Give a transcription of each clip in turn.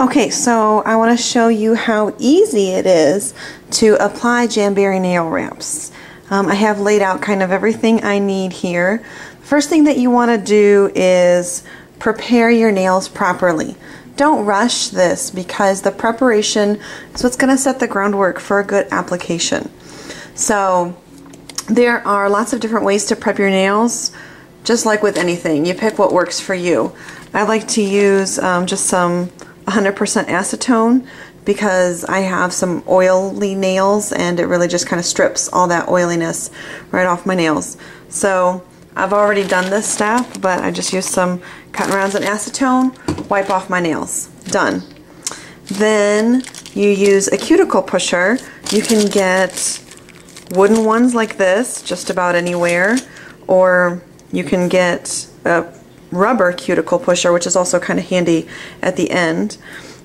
Okay, so I want to show you how easy it is to apply Jamberry nail wraps. Um, I have laid out kind of everything I need here. First thing that you want to do is prepare your nails properly. Don't rush this because the preparation is what's going to set the groundwork for a good application. So there are lots of different ways to prep your nails, just like with anything. You pick what works for you. I like to use um, just some 100% acetone because I have some oily nails and it really just kind of strips all that oiliness right off my nails. So I've already done this step, but I just use some cotton rounds and acetone, wipe off my nails. Done. Then you use a cuticle pusher. You can get wooden ones like this just about anywhere, or you can get a rubber cuticle pusher, which is also kind of handy at the end.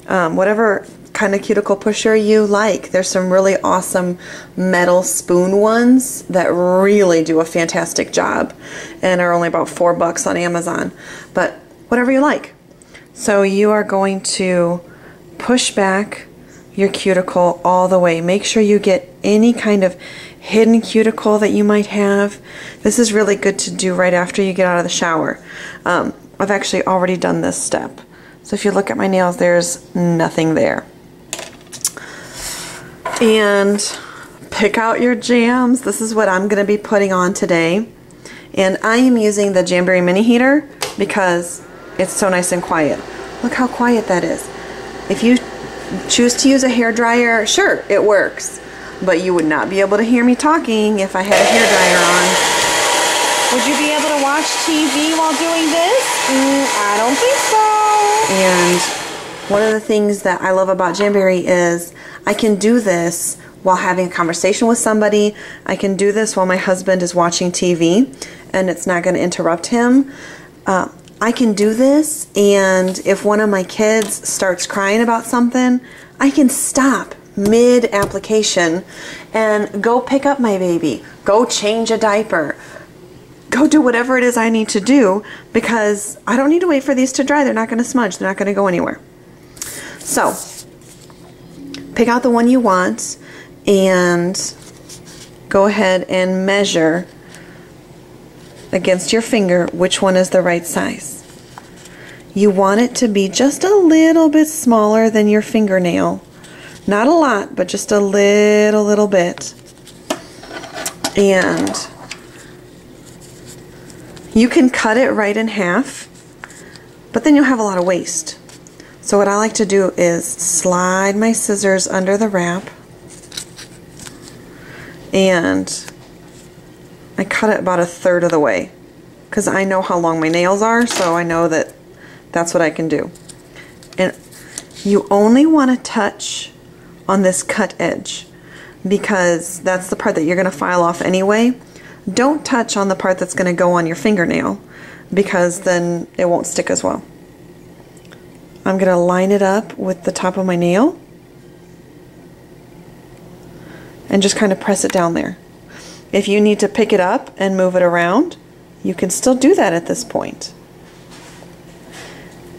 Um, whatever kind of cuticle pusher you like. There's some really awesome metal spoon ones that really do a fantastic job and are only about four bucks on Amazon. But whatever you like. So you are going to push back your cuticle all the way. Make sure you get any kind of hidden cuticle that you might have. This is really good to do right after you get out of the shower. Um, I've actually already done this step. So if you look at my nails, there's nothing there. And pick out your jams. This is what I'm going to be putting on today. And I am using the Jamberry Mini Heater because it's so nice and quiet. Look how quiet that is. If you choose to use a hair dryer, sure, it works. But you would not be able to hear me talking if I had a hair dryer on. Would you be able to watch TV while doing this? Mm, I don't think so. And one of the things that I love about Jamberry is I can do this while having a conversation with somebody. I can do this while my husband is watching TV and it's not going to interrupt him. Uh, I can do this and if one of my kids starts crying about something, I can stop mid application and go pick up my baby, go change a diaper, go do whatever it is I need to do because I don't need to wait for these to dry. They're not going to smudge, they're not going to go anywhere. So, pick out the one you want and go ahead and measure against your finger which one is the right size. You want it to be just a little bit smaller than your fingernail. Not a lot, but just a little, little bit. And you can cut it right in half, but then you'll have a lot of waste. So what I like to do is slide my scissors under the wrap and I cut it about a third of the way because I know how long my nails are so I know that that's what I can do. And you only want to touch on this cut edge because that's the part that you're going to file off anyway. Don't touch on the part that's going to go on your fingernail because then it won't stick as well. I'm going to line it up with the top of my nail and just kind of press it down there. If you need to pick it up and move it around, you can still do that at this point.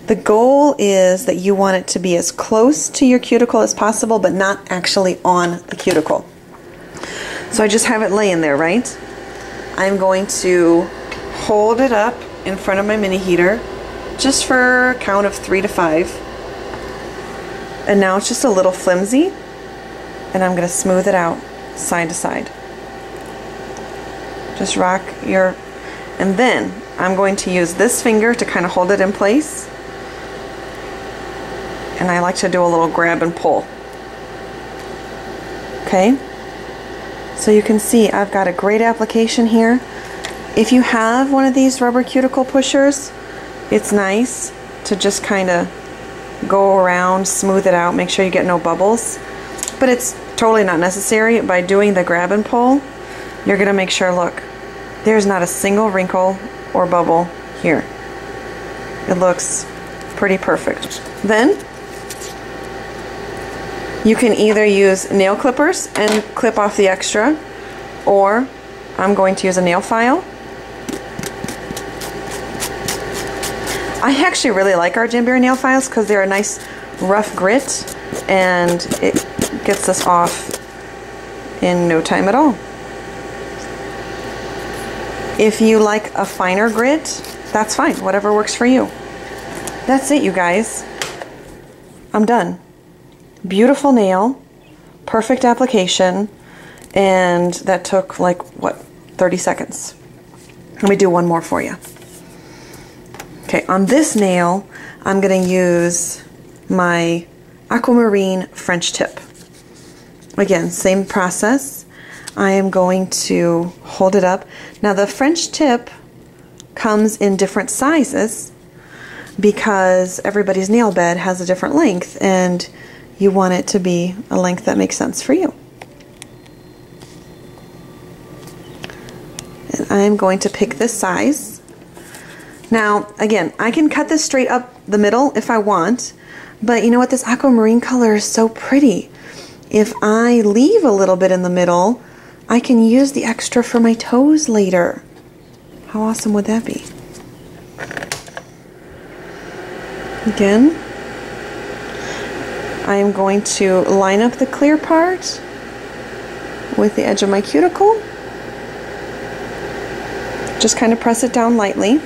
The goal is that you want it to be as close to your cuticle as possible, but not actually on the cuticle. So I just have it laying there, right? I'm going to hold it up in front of my mini heater just for a count of three to five. And now it's just a little flimsy and I'm going to smooth it out side to side. Just rock your, and then I'm going to use this finger to kind of hold it in place. And I like to do a little grab and pull. Okay? So you can see I've got a great application here. If you have one of these rubber cuticle pushers, it's nice to just kind of go around, smooth it out, make sure you get no bubbles. But it's totally not necessary. By doing the grab and pull, you're going to make sure, look, there's not a single wrinkle or bubble here. It looks pretty perfect. Then, you can either use nail clippers and clip off the extra, or I'm going to use a nail file I actually really like our Jamberry nail files because they're a nice rough grit and it gets this off in no time at all. If you like a finer grit, that's fine, whatever works for you. That's it, you guys. I'm done. Beautiful nail, perfect application, and that took like, what, 30 seconds. Let me do one more for you. Okay, on this nail, I'm gonna use my aquamarine French tip. Again, same process. I am going to hold it up. Now the French tip comes in different sizes because everybody's nail bed has a different length and you want it to be a length that makes sense for you. And I'm going to pick this size. Now, again, I can cut this straight up the middle if I want, but you know what? This aquamarine color is so pretty. If I leave a little bit in the middle, I can use the extra for my toes later. How awesome would that be? Again, I am going to line up the clear part with the edge of my cuticle. Just kind of press it down lightly.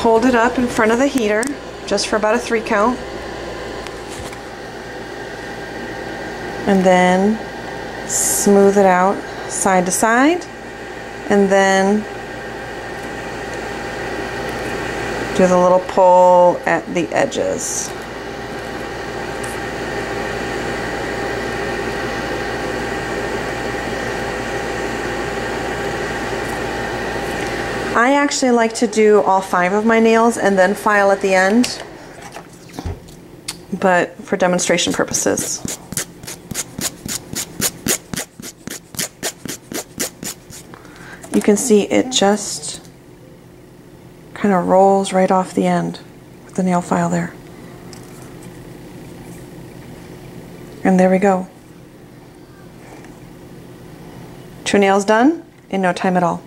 Hold it up in front of the heater just for about a three count. And then smooth it out side to side. And then do the little pull at the edges. I actually like to do all five of my nails and then file at the end, but for demonstration purposes. You can see it just kind of rolls right off the end with the nail file there. And there we go. Two nails done in no time at all.